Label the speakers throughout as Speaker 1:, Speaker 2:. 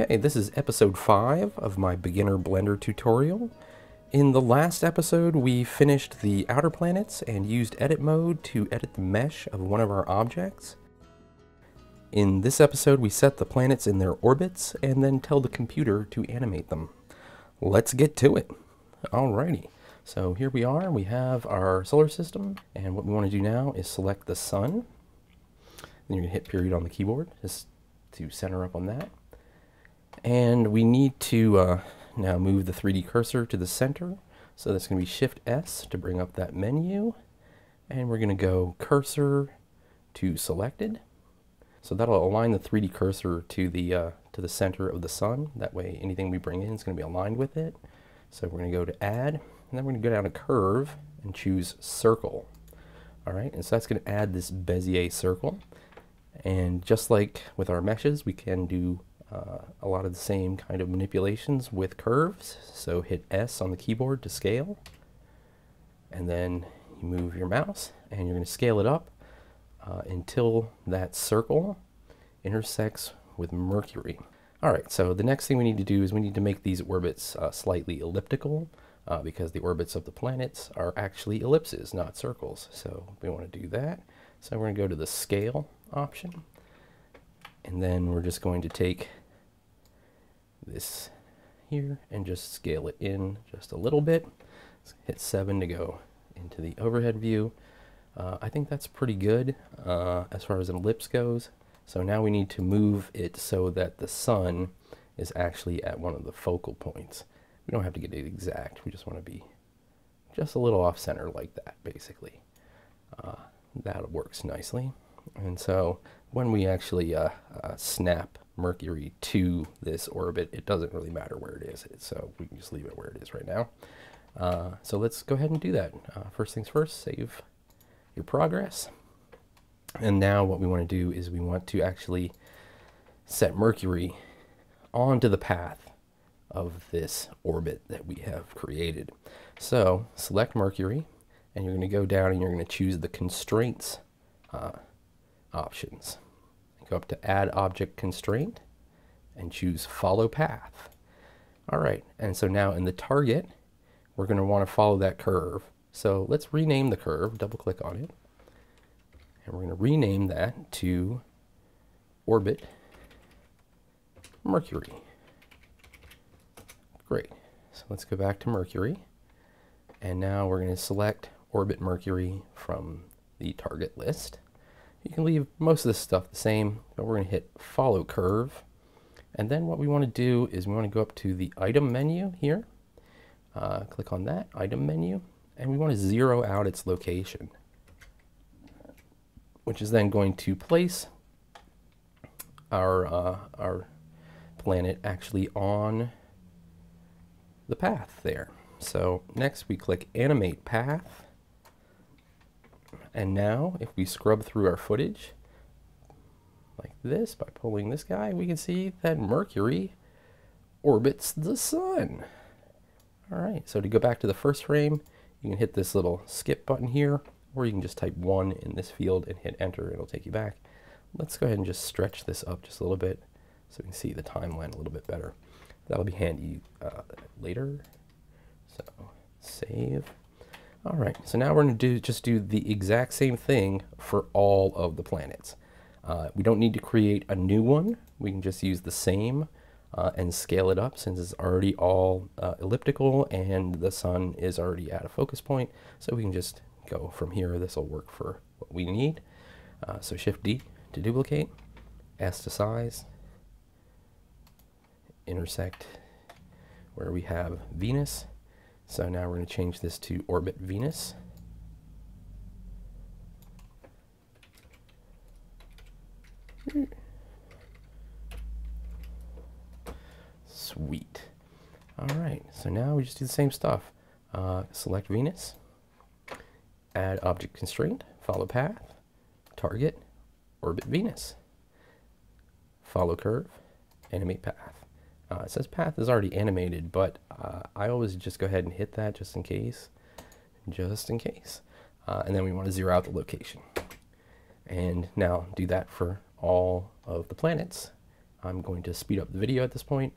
Speaker 1: Okay, this is episode 5 of my beginner Blender tutorial. In the last episode, we finished the outer planets and used edit mode to edit the mesh of one of our objects. In this episode, we set the planets in their orbits and then tell the computer to animate them. Let's get to it. Alrighty, so here we are. We have our solar system, and what we want to do now is select the sun. Then you're going to hit period on the keyboard just to center up on that. And we need to uh, now move the 3D cursor to the center. So that's going to be Shift S to bring up that menu. And we're going to go cursor to selected. So that'll align the 3D cursor to the uh, to the center of the sun. That way anything we bring in is going to be aligned with it. So we're going to go to add, and then we're going to go down to curve and choose circle. All right, and so that's going to add this Bezier circle. And just like with our meshes, we can do uh, a lot of the same kind of manipulations with curves. So hit S on the keyboard to scale. And then you move your mouse and you're going to scale it up uh, until that circle intersects with Mercury. All right, so the next thing we need to do is we need to make these orbits uh, slightly elliptical uh, because the orbits of the planets are actually ellipses, not circles. So we want to do that. So we're going to go to the scale option. And then we're just going to take this here and just scale it in just a little bit. Let's hit 7 to go into the overhead view. Uh, I think that's pretty good uh, as far as an ellipse goes. So now we need to move it so that the sun is actually at one of the focal points. We don't have to get it exact. We just want to be just a little off center like that, basically. Uh, that works nicely. And so when we actually uh, uh, snap Mercury to this orbit, it doesn't really matter where it is. So we can just leave it where it is right now. Uh, so let's go ahead and do that. Uh, first things first, save your progress. And now what we want to do is we want to actually set Mercury onto the path of this orbit that we have created. So select Mercury and you're going to go down and you're going to choose the constraints uh, options. Go up to add object constraint and choose follow path. All right, and so now in the target, we're going to want to follow that curve. So let's rename the curve, double click on it. And we're going to rename that to orbit Mercury. Great. So let's go back to Mercury. And now we're going to select orbit Mercury from the target list. You can leave most of this stuff the same, but we're going to hit follow curve. And then what we want to do is we want to go up to the item menu here. Uh, click on that item menu, and we want to zero out its location which is then going to place our, uh, our planet actually on the path there. So next we click animate path. And now if we scrub through our footage like this by pulling this guy, we can see that Mercury orbits the sun. All right, so to go back to the first frame, you can hit this little skip button here or you can just type 1 in this field and hit enter, it'll take you back. Let's go ahead and just stretch this up just a little bit so we can see the timeline a little bit better. That'll be handy uh, later. So save. All right, so now we're going to do just do the exact same thing for all of the planets. Uh, we don't need to create a new one. We can just use the same uh, and scale it up since it's already all uh, elliptical and the sun is already at a focus point. So we can just go from here. This will work for what we need. Uh, so Shift D to duplicate, S to size, intersect where we have Venus. So now we're going to change this to orbit Venus. Sweet. All right, so now we just do the same stuff. Uh, select Venus, add object constraint, follow path, target, orbit Venus. Follow curve, animate path. Uh, it says path is already animated, but uh, I always just go ahead and hit that just in case, just in case. Uh, and then we want to zero out the location. And now do that for all of the planets. I'm going to speed up the video at this point.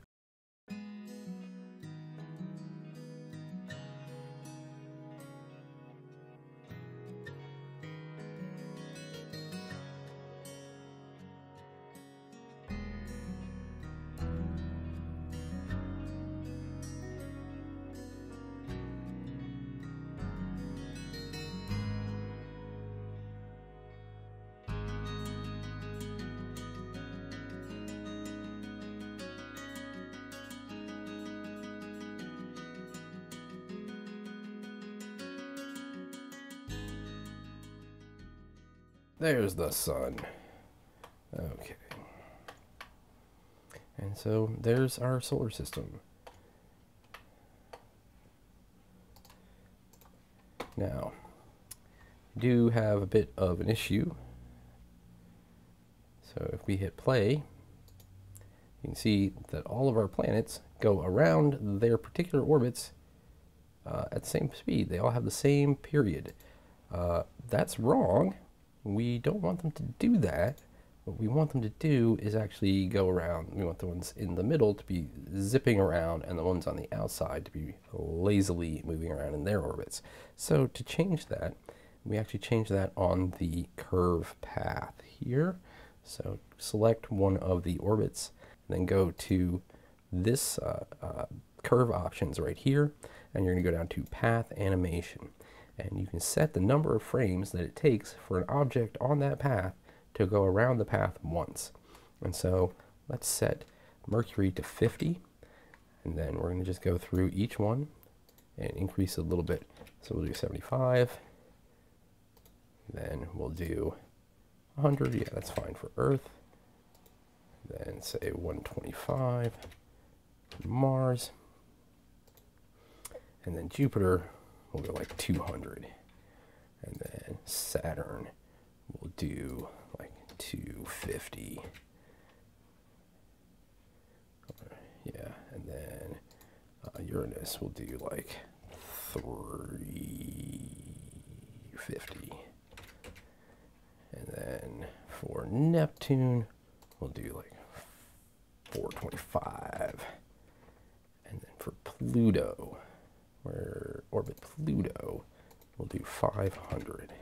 Speaker 1: There's the sun. Okay. And so there's our solar system. Now, do have a bit of an issue. So if we hit play, you can see that all of our planets go around their particular orbits uh, at the same speed. They all have the same period. Uh, that's wrong we don't want them to do that. What we want them to do is actually go around. We want the ones in the middle to be zipping around and the ones on the outside to be lazily moving around in their orbits. So to change that, we actually change that on the curve path here. So select one of the orbits, then go to this uh, uh, curve options right here, and you're going to go down to path animation and you can set the number of frames that it takes for an object on that path to go around the path once. And so let's set Mercury to 50 and then we're going to just go through each one and increase a little bit. So we'll do 75, then we'll do 100, yeah that's fine for Earth, then say 125, Mars, and then Jupiter we'll go like 200. And then Saturn will do like 250. Yeah, and then uh, Uranus will do like 350. And then for Neptune, we'll do like 425. And then for Pluto, where orbit Pluto, we'll do 500.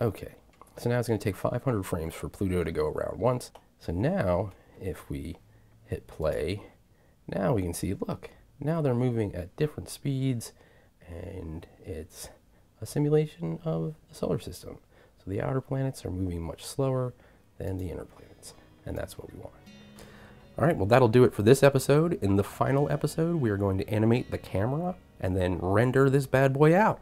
Speaker 1: Okay, so now it's going to take 500 frames for Pluto to go around once. So now, if we hit play, now we can see, look, now they're moving at different speeds, and it's a simulation of the solar system. So the outer planets are moving much slower than the inner planets, and that's what we want. All right, well, that'll do it for this episode. In the final episode, we are going to animate the camera and then render this bad boy out.